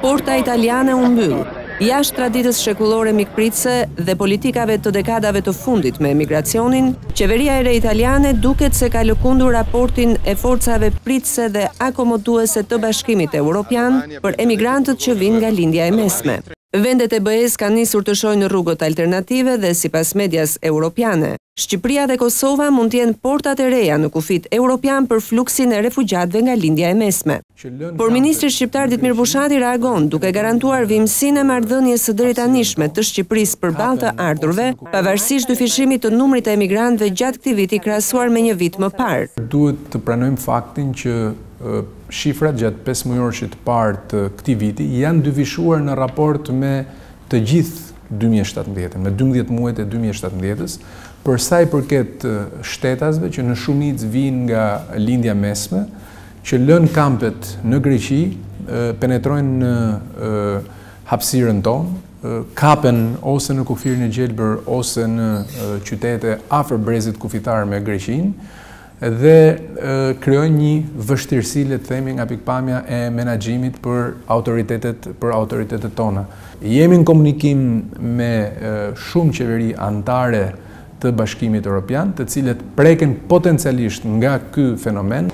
Porta italiane u mbyll. Jashtë traditës shekullore mikpritëse dhe politikave të dekadave të fundit me emigracionin, qeveria e re italiane duket se ka lëkundur raportin e forcave pritëse dhe akomoduese të Bashkimit Europian për emigrantët që vijnë nga Lindja e Mesme. Vendet e BE-së kanë nisur të shohin rrugët alternative dhe sipas medias europiane, Shqipëria dhe Kosova mund të jenë portat e reja në kufijtë europianë për fluksin e refugjatëve nga Lindja e Mesme. Por ministri shqiptar Ditmir Bushati reagon duke garantuar vijimësinë e marrëdhënies së deritanishme të Shqipërisë përballë të ardhurve, pavarësisht dyfishimit të numrit të emigrantëve gjatë këtij viti krahasuar me një vit më parë. Duhet të pranojmë faktin që Shifrat gjatë pesë mujorëshit të parë të këtij viti janë dyfishuar në raport me të gjithë dy mijë e shtatëmbëdhjetën, me dymbëdhjetë muajt e dy mijë e shtatëmbëdhjetës, për sa i përket shtetasve që në shumicë vijnë nga Lindja e Mesme, që lënë kampet në Greqi, penetrojnë në hapësirën tonë, kapen ose në kufirin e gjelbër ose në qytete afër brezit kufitar me Greqinë, Dhe krijojnë një vështirësi, le të themi, nga pikëpamja e menaxhimit për autoritetet, për autoritetet tona. Jemi në komunikim me shumë qeveri anëtare të Bashkimit Europian, të cilat preken potencialisht nga ky fenomen.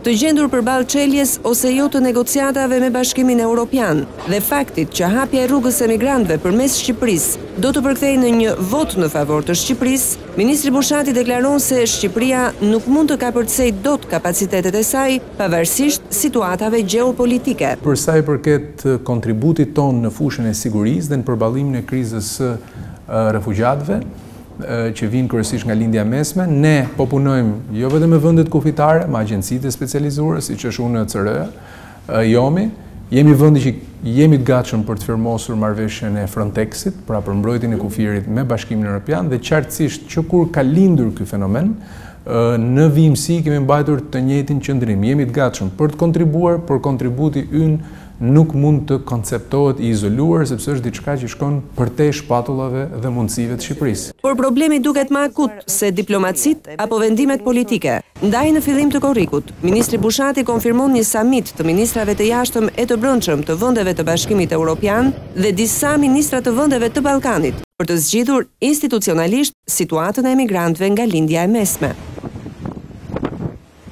Të gjendur përballë çeljes ose jo të negociatave me Bashkimin Europian dhe faktit që hapja e rrugës së emigrantëve përmes Shqipërisë do të përkthehej në një votë në favor të Shqipërisë, Ministri Bushati deklaron se Shqipëria nuk mund të kapërcejë dot kapacitetet e saj pavarësisht situatave gjeopolitike. Për sa i përket kontributit tonë në fushën e sigurisë dhe në përballimin e krizës së refugjatëve, që vijnë kryesisht nga Lindja e Mesme, ne po punojmë jo vetëm me vendet kufitare, me agjencitë e specializuara, siç është UNHCR-ja, IOM-i, jemi vendi që jemi të gatshëm për të firmosur marrëveshjen e Frontex-it, pra për mbrojtjen e kufirit me Bashkimin Europian dhe qartësisht që kur ka lindur ky fenomen, në vijimësi kemi mbajtur të njëjtin qëndrim. Jemi të gatshëm për të kontribuar, por kontributi ynë nuk mund të konceptohet i izoluar sepse është diçka që shkon përtej shpatullave dhe mundësive të Shqipërisë. Por problemi duket më akut se diplomacitë apo vendimet politike. Ndaj në fillim të korrikut, ministri Bushati konfirmon një samit të ministrave të Jashtëm e të Brendshëm të vendeve të Bashkimit Europian dhe disa ministra të vendeve të Ballkanit për të zgjidhur institucionalisht situatën e emigrantëve nga Lindja e Mesme.